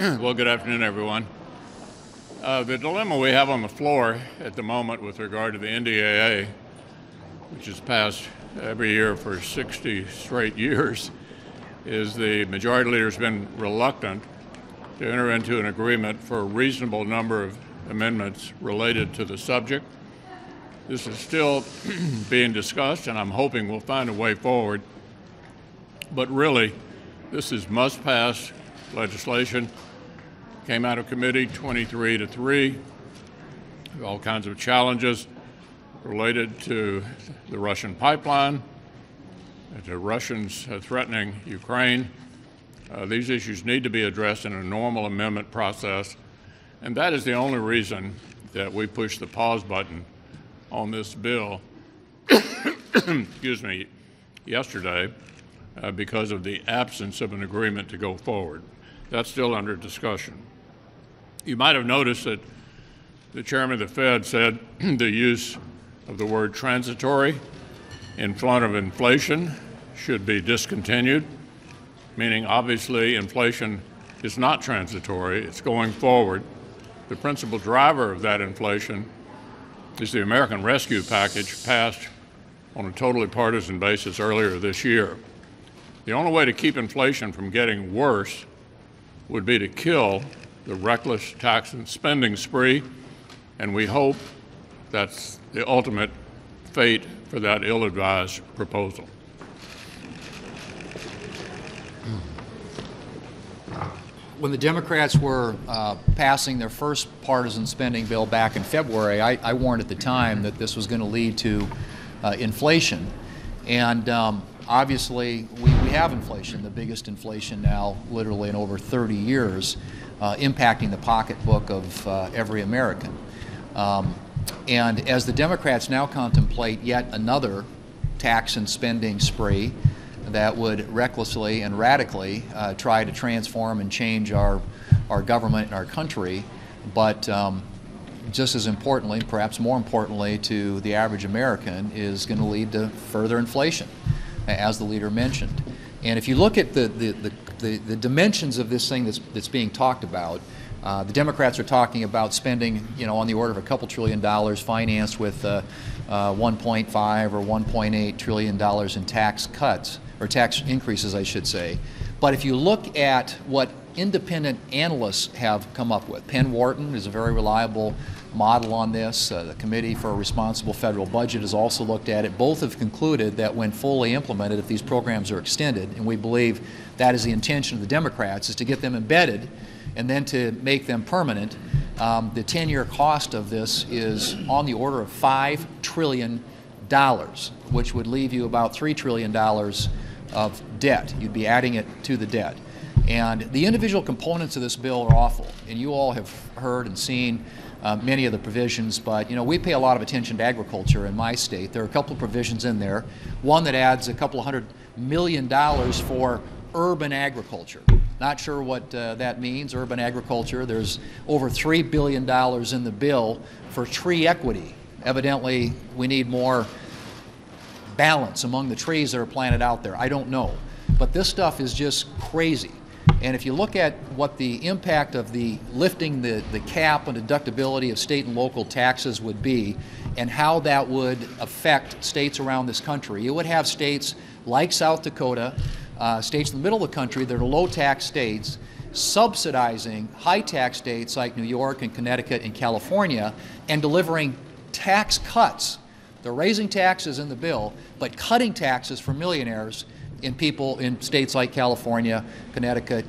well, good afternoon, everyone. Uh, the dilemma we have on the floor at the moment with regard to the NDAA, which has passed every year for 60 straight years, is the majority leader has been reluctant to enter into an agreement for a reasonable number of amendments related to the subject. This is still being discussed, and I'm hoping we'll find a way forward. But really, this is must pass legislation. Came out of committee 23 to 3. All kinds of challenges related to the Russian pipeline, to Russians threatening Ukraine. Uh, these issues need to be addressed in a normal amendment process, and that is the only reason that we pushed the pause button on this bill, excuse me, yesterday, uh, because of the absence of an agreement to go forward. That's still under discussion. You might have noticed that the chairman of the Fed said the use of the word transitory in front of inflation should be discontinued, meaning obviously inflation is not transitory, it's going forward. The principal driver of that inflation is the American Rescue Package passed on a totally partisan basis earlier this year. The only way to keep inflation from getting worse would be to kill the reckless tax and spending spree, and we hope that's the ultimate fate for that ill advised proposal. When the Democrats were uh, passing their first partisan spending bill back in February, I, I warned at the time that this was going to lead to uh, inflation. And um, obviously, we, we have inflation, the biggest inflation now, literally in over 30 years, uh, impacting the pocketbook of uh, every American. Um, and as the Democrats now contemplate yet another tax and spending spree that would recklessly and radically uh, try to transform and change our, our government and our country, but um, just as importantly, perhaps more importantly to the average American, is going to lead to further inflation as the leader mentioned. And if you look at the, the, the, the, the dimensions of this thing that's, that's being talked about, uh, the Democrats are talking about spending, you know, on the order of a couple trillion dollars, financed with uh, uh, 1.5 or 1.8 trillion dollars in tax cuts or tax increases, I should say. But if you look at what independent analysts have come up with, Penn Wharton is a very reliable model on this. Uh, the Committee for a Responsible Federal Budget has also looked at it. Both have concluded that when fully implemented, if these programs are extended, and we believe that is the intention of the Democrats, is to get them embedded and then to make them permanent, um, the 10-year cost of this is on the order of $5 trillion, which would leave you about $3 trillion of debt. You'd be adding it to the debt. And the individual components of this bill are awful, and you all have heard and seen uh, many of the provisions, but you know we pay a lot of attention to agriculture in my state. There are a couple of provisions in there. One that adds a couple hundred million dollars for urban agriculture. Not sure what uh, that means, urban agriculture. There's over $3 billion in the bill for tree equity. Evidently, we need more balance among the trees that are planted out there. I don't know. But this stuff is just crazy. And if you look at what the impact of the lifting the, the cap on deductibility of state and local taxes would be, and how that would affect states around this country, you would have states like South Dakota, uh, states in the middle of the country that are low tax states, subsidizing high tax states like New York and Connecticut and California, and delivering tax cuts. They're raising taxes in the bill, but cutting taxes for millionaires in people in states like California, Connecticut,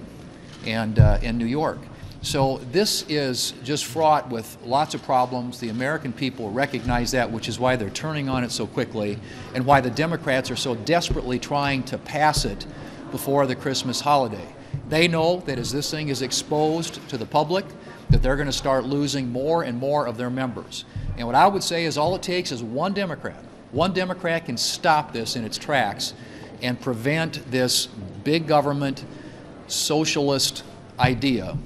and, uh, New York. So this is just fraught with lots of problems. The American people recognize that, which is why they're turning on it so quickly, and why the Democrats are so desperately trying to pass it before the Christmas holiday. They know that as this thing is exposed to the public, that they're going to start losing more and more of their members. And what I would say is all it takes is one Democrat. One Democrat can stop this in its tracks and prevent this big government socialist idea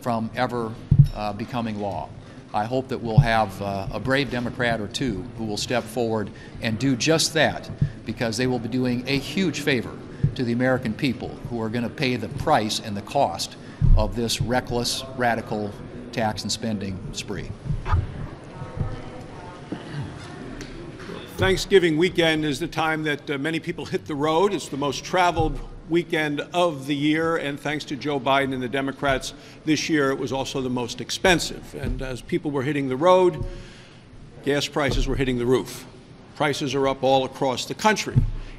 from ever uh, becoming law. I hope that we'll have uh, a brave Democrat or two who will step forward and do just that because they will be doing a huge favor to the American people who are going to pay the price and the cost of this reckless, radical tax and spending spree. Thanksgiving weekend is the time that uh, many people hit the road. It's the most traveled weekend of the year, and thanks to Joe Biden and the Democrats this year, it was also the most expensive. And as people were hitting the road, gas prices were hitting the roof. Prices are up all across the country.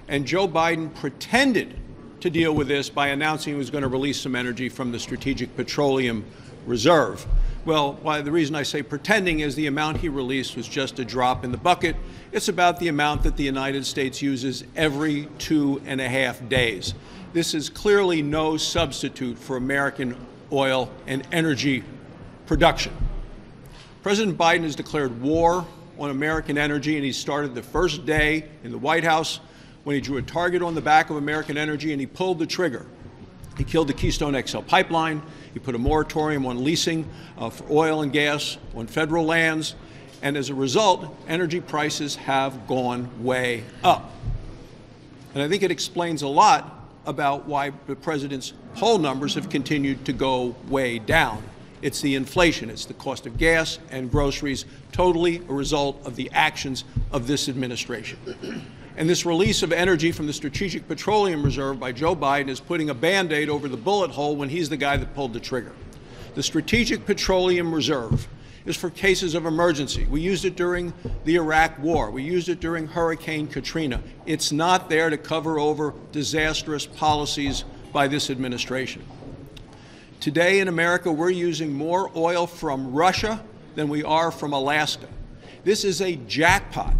And Joe Biden pretended to deal with this by announcing he was going to release some energy from the Strategic Petroleum Reserve. Well, why, the reason I say pretending is the amount he released was just a drop in the bucket. It's about the amount that the United States uses every two and a half days. This is clearly no substitute for American oil and energy production. President Biden has declared war on American energy, and he started the first day in the White House when he drew a target on the back of American energy and he pulled the trigger. He killed the Keystone XL pipeline. He put a moratorium on leasing uh, for oil and gas on federal lands. And as a result, energy prices have gone way up. And I think it explains a lot about why the president's poll numbers have continued to go way down. It's the inflation, it's the cost of gas and groceries, totally a result of the actions of this administration. And this release of energy from the Strategic Petroleum Reserve by Joe Biden is putting a band aid over the bullet hole when he's the guy that pulled the trigger. The Strategic Petroleum Reserve is for cases of emergency. We used it during the Iraq War. We used it during Hurricane Katrina. It's not there to cover over disastrous policies by this administration. Today in America, we're using more oil from Russia than we are from Alaska. This is a jackpot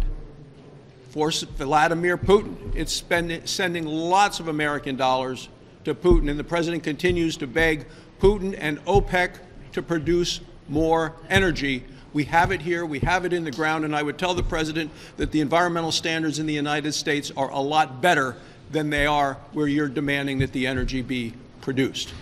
for Vladimir Putin. It's sending lots of American dollars to Putin, and the president continues to beg Putin and OPEC to produce more energy. We have it here, we have it in the ground, and I would tell the president that the environmental standards in the United States are a lot better than they are where you're demanding that the energy be produced.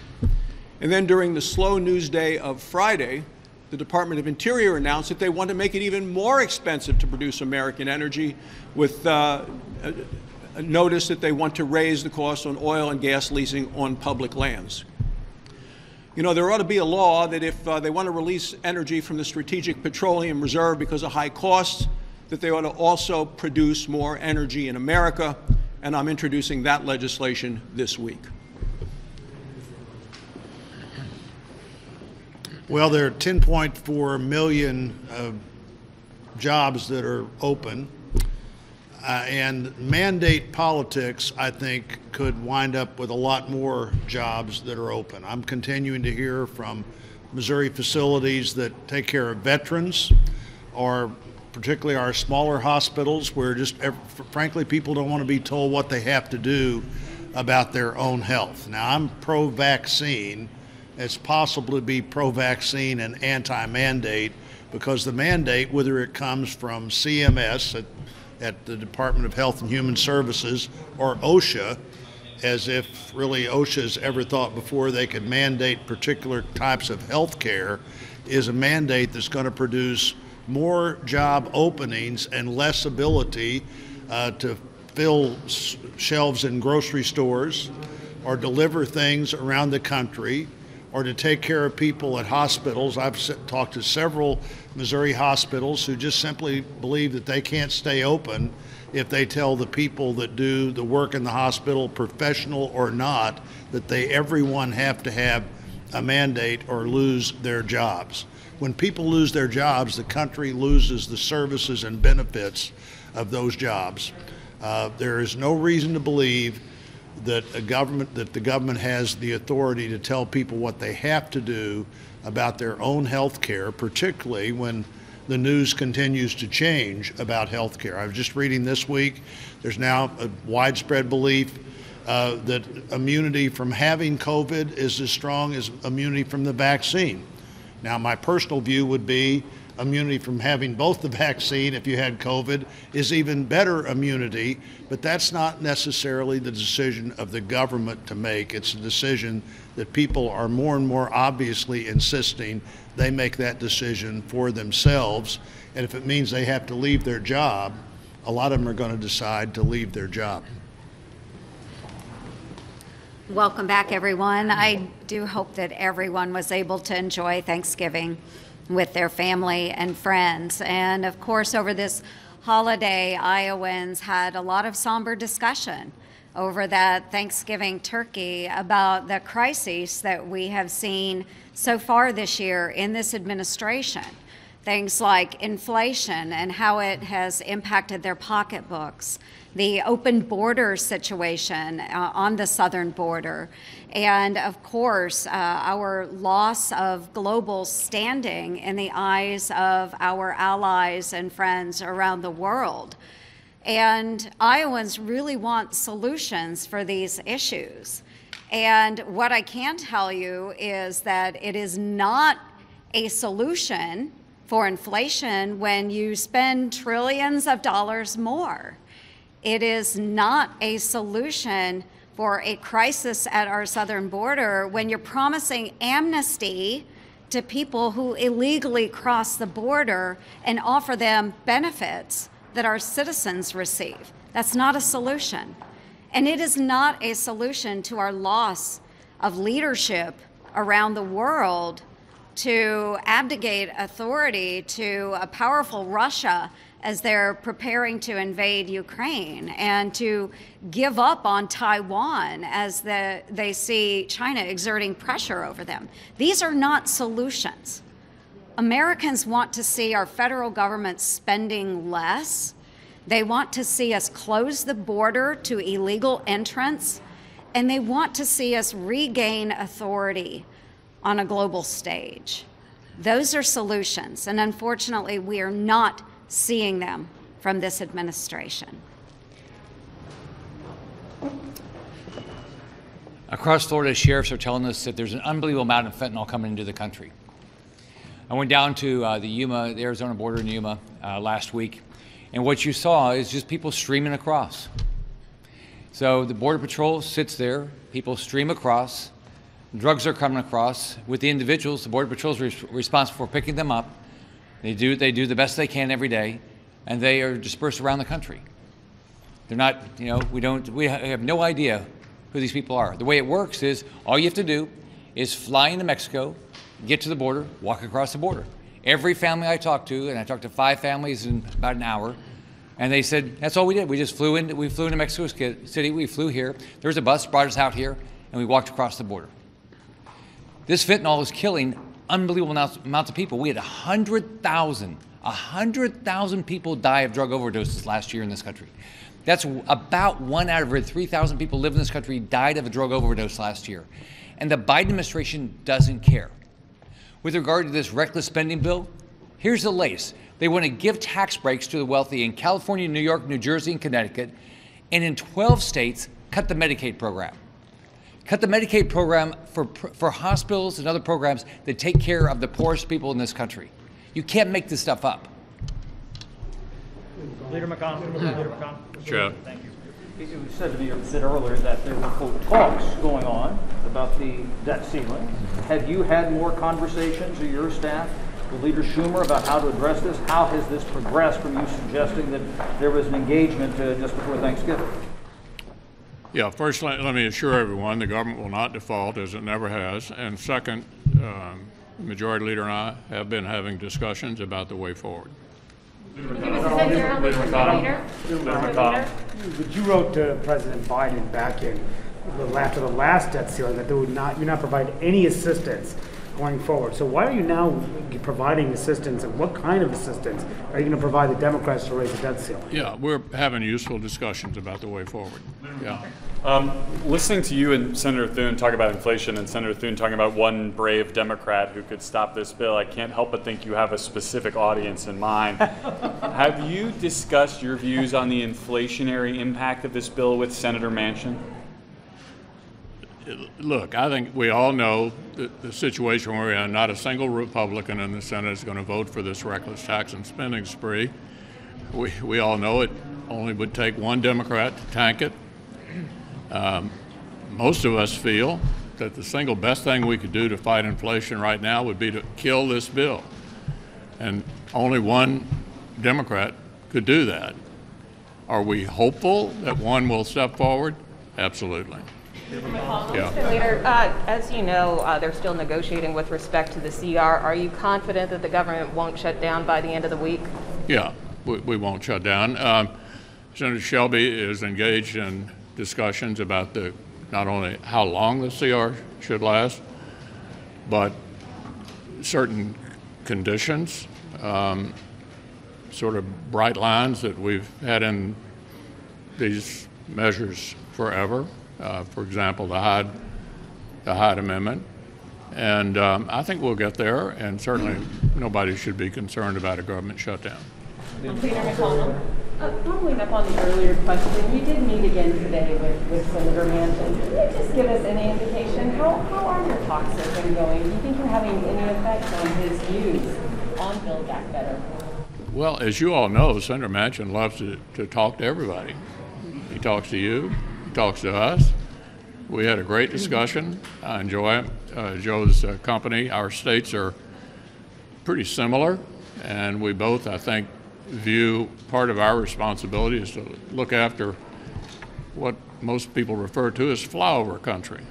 And then during the slow news day of Friday, the Department of Interior announced that they want to make it even more expensive to produce American energy with uh, a, notice that they want to raise the cost on oil and gas leasing on public lands. You know, there ought to be a law that if uh, they want to release energy from the Strategic Petroleum Reserve because of high costs, that they ought to also produce more energy in America, and I'm introducing that legislation this week. Well, there are 10.4 million uh, jobs that are open. Uh, and mandate politics, I think, could wind up with a lot more jobs that are open. I'm continuing to hear from Missouri facilities that take care of veterans, or particularly our smaller hospitals, where just frankly people don't want to be told what they have to do about their own health. Now, I'm pro vaccine. It's possible to be pro vaccine and anti mandate because the mandate, whether it comes from CMS at at the Department of Health and Human Services or OSHA, as if really OSHA has ever thought before they could mandate particular types of health care, is a mandate that's going to produce more job openings and less ability uh, to fill shelves in grocery stores or deliver things around the country or to take care of people at hospitals. I've talked to several Missouri hospitals who just simply believe that they can't stay open if they tell the people that do the work in the hospital, professional or not, that they everyone have to have a mandate or lose their jobs. When people lose their jobs, the country loses the services and benefits of those jobs. Uh, there is no reason to believe that a government that the government has the authority to tell people what they have to do about their own health care, particularly when the news continues to change about health care. I was just reading this week, there's now a widespread belief uh, that immunity from having COVID is as strong as immunity from the vaccine. Now, my personal view would be immunity from having both the vaccine if you had COVID is even better immunity, but that's not necessarily the decision of the government to make. It's a decision that people are more and more obviously insisting they make that decision for themselves. And if it means they have to leave their job, a lot of them are going to decide to leave their job. Welcome back, everyone. I do hope that everyone was able to enjoy Thanksgiving with their family and friends. And of course, over this holiday, Iowans had a lot of somber discussion over that Thanksgiving turkey about the crises that we have seen so far this year in this administration. Things like inflation and how it has impacted their pocketbooks, the open border situation uh, on the southern border, and of course, uh, our loss of global standing in the eyes of our allies and friends around the world. And Iowans really want solutions for these issues. And what I can tell you is that it is not a solution for inflation when you spend trillions of dollars more. It is not a solution for a crisis at our southern border when you're promising amnesty to people who illegally cross the border and offer them benefits that our citizens receive. That's not a solution. And it is not a solution to our loss of leadership around the world to abdicate authority to a powerful Russia as they're preparing to invade Ukraine and to give up on Taiwan as the, they see China exerting pressure over them. These are not solutions. Americans want to see our federal government spending less. They want to see us close the border to illegal entrants, and they want to see us regain authority on a global stage. Those are solutions, and unfortunately, we are not seeing them from this administration. Across Florida, sheriffs are telling us that there's an unbelievable amount of fentanyl coming into the country. I went down to uh, the Yuma, the Arizona border in Yuma uh, last week, and what you saw is just people streaming across. So the Border Patrol sits there, people stream across, drugs are coming across. With the individuals, the Border Patrol is re- responsible for picking them up. They do, they do the best they can every day, and they are dispersed around the country. They're not, you know, we don't, we have no idea who these people are. The way it works is all you have to do is fly into Mexico, get to the border, walk across the border. Every family I talked to, and I talked to five families in about an hour, and they said that's all we did. We just flew in. We flew into Mexico City. We flew here. There was a bus brought us out here, and we walked across the border. This fentanyl is killing unbelievable amounts of people. We had 100,000, 100,000 people die of drug overdoses last year in this country. That's about one out of every 3,000 people live in this country died of a drug overdose last year. And the Biden administration doesn't care. With regard to this reckless spending bill, here's the latest. They want to give tax breaks to the wealthy in California, New York, New Jersey, and Connecticut, and in 12 states, cut the Medicaid program. Cut the Medicaid program for, for hospitals and other programs that take care of the poorest people in this country. You can't make this stuff up. Leader McConnell. Leader McConnell. Chair. Thank you. It was said to me a bit earlier that there were quote talks going on about the debt ceiling. Have you had more conversations or your staff with Leader Schumer about how to address this? How has this progressed from you suggesting that there was an engagement uh, just before Thanksgiving? Yeah, first, let, let me assure everyone the government will not default, as it never has. And second, um, Majority Leader and I have been having discussions about the way forward. But you wrote to President Biden back in, after the last debt ceiling, that there would not, you're not provide any assistance going forward. So why are you now providing assistance, and what kind of assistance are you going to provide the Democrats to raise the debt ceiling? Yeah, we're having useful discussions about the way forward. Yeah. Um, listening to you and Senator Thune talk about inflation and Senator Thune talking about one brave Democrat who could stop this bill, I can't help but think you have a specific audience in mind. have you discussed your views on the inflationary impact of this bill with Senator Manchin? Look, I think we all know the, situation we're in. Not a single Republican in the Senate is going to vote for this reckless tax and spending spree. We, we all know it only would take one Democrat to tank it. Um, most of us feel that the single best thing we could do to fight inflation right now would be to kill this bill. And only one Democrat could do that. Are we hopeful that one will step forward? Absolutely. Yeah. Leader, uh, as you know, uh, they're still negotiating with respect to the CR. Are you confident that the government won't shut down by the end of the week? Yeah, we, we won't shut down. Um, Senator Shelby is engaged in discussions about the, not only how long the CR should last, but certain conditions, um, sort of bright lines that we've had in these measures forever. Uh, for example, the Hyde, the Hyde Amendment. And um, I think we'll get there, and certainly nobody should be concerned about a government shutdown. Senator McConnell, uh, following up on the earlier question, you did meet again today with, with Senator Manchin. Can you just give us any indication, how, how are your talks with him going? Do you think you're having any effect on his views on Build Back Better? Well, as you all know, Senator Manchin loves to, to talk to everybody. He talks to you, talks to us. We had a great discussion. I enjoy. Uh, Joe's uh, company, our states are pretty similar, and we both, I think, view part of our responsibility is to look after what most people refer to as flyover country.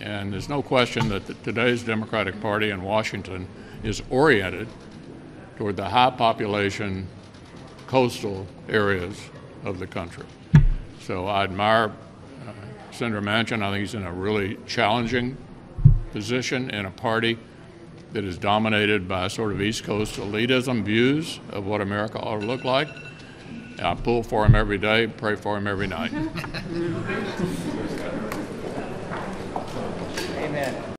And there's no question that the, today's Democratic Party in Washington is oriented toward the high population coastal areas of the country. So I admire uh, Senator Manchin. I think he's in a really challenging position in a party that is dominated by sort of East Coast elitism views of what America ought to look like. I pull for him every day, pray for him every night.